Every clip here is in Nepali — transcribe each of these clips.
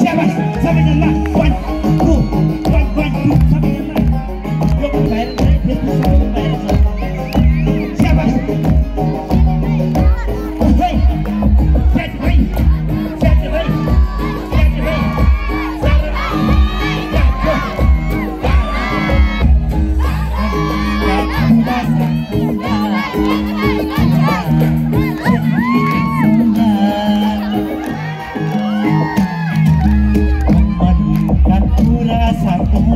Siapa? Siapa yang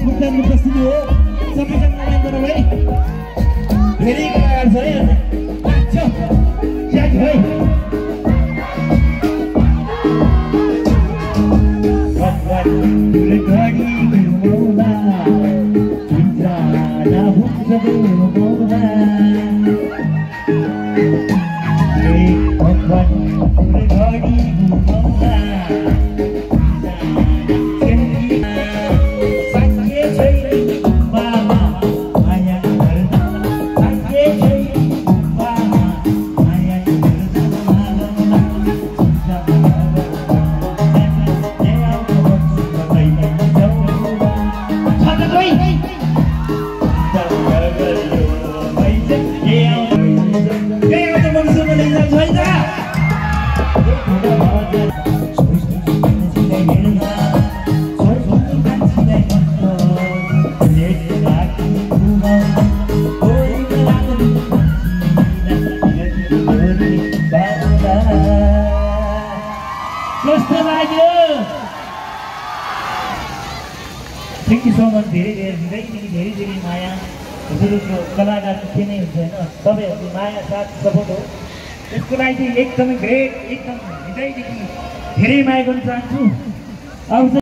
छुट्टा उपस्थिति हो सबैजना है धेरै कलाकार छ है कस्तो लाग्यो थ्याङ्क यू सो मच धेरै धेरै धेरैदेखि धेरै धेरै माया हजुरहरूको कलाकारको के नै हुन्छ होइन तपाईँहरूको माया साथ सपोर्ट हो यसको लागि चाहिँ एकदमै ग्रेट एकदम हृदयदेखि धेरै माया गर्न चाहन्छु I'm